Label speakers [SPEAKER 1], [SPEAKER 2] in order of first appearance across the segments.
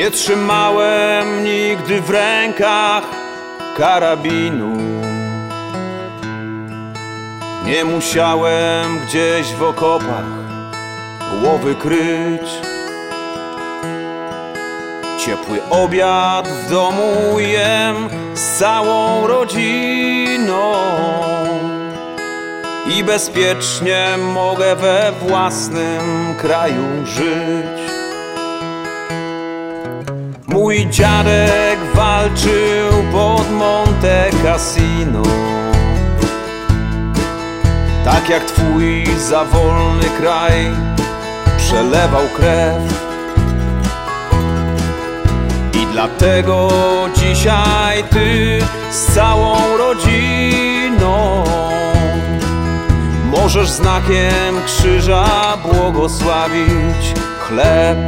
[SPEAKER 1] Nie trzymałem nigdy w rękach karabinu. Nie musiałem gdzieś w okopach głowy kryć. Ciepły obiad w domu jem z całą rodziną i bezpiecznie mogę we własnym kraju żyć. Mój dziadek walczył pod Monte Cassino. Tak jak twój za wolny kraj przelewał krew. I dlatego dzisiaj ty z całą rodziną Możesz znakiem krzyża błogosławić chleb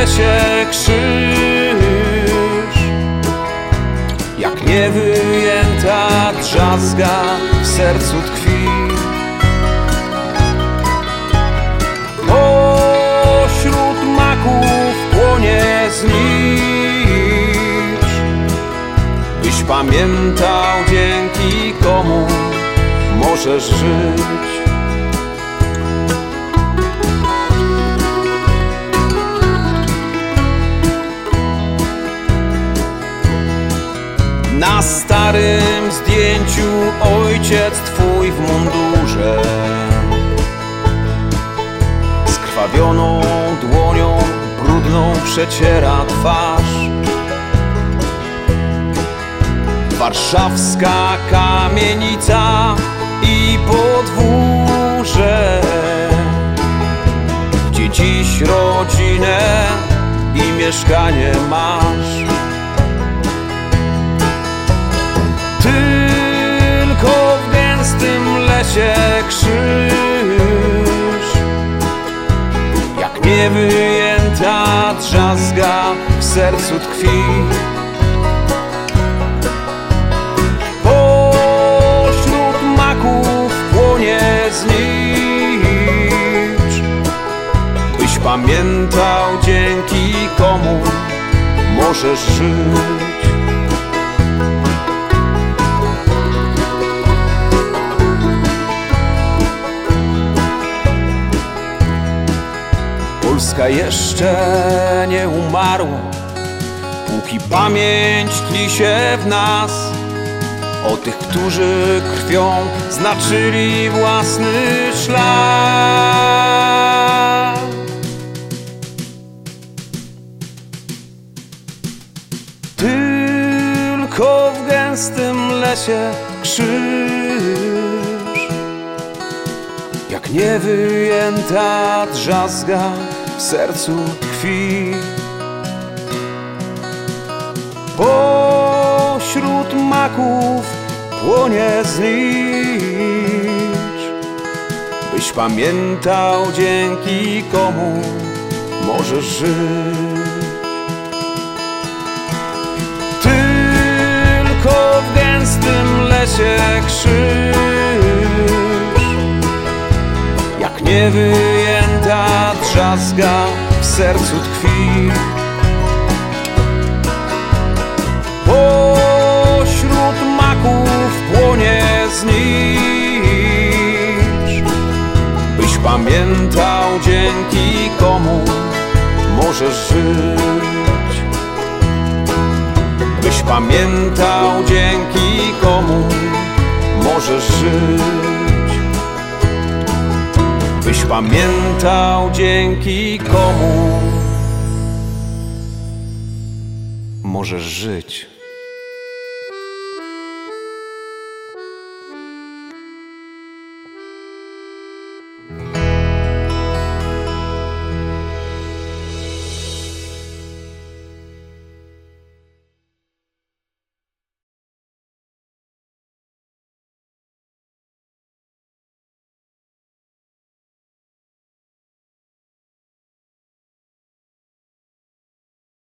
[SPEAKER 1] lesie krzyż. Jak niewyjęta drzazga w sercu tkwi. Pośród maków płonie znicz. Byś pamiętał dzięki komu możesz żyć Na starym zdjęciu ojciec twój w mundurze. Skrwawioną dłonią brudną przeciera twarz. Warszawska kamienica i podwórze. Gdzie dziś rodzinę i mieszkanie masz niewyjęta drzazga w sercu tkwi. Pośród maków płonie znicz. Byś pamiętał dzięki komu możesz żyć jeszcze nie umarła, póki pamięć tli się w nas o tych, którzy krwią znaczyli własny szlak. Tylko w gęstym lesie krzyż jak niewyjęta drzazga sercu tkwi. Pośród maków płonie znicz Byś pamiętał dzięki komu możesz żyć. Tylko w gęstym lesie krzyż jak niewyjęta drzazga w sercu tkwi. Pośród maków płonie znicz. Byś pamiętał dzięki komu możesz żyć. Byś pamiętał dzięki komu możesz żyć pamiętał dzięki komu możesz żyć.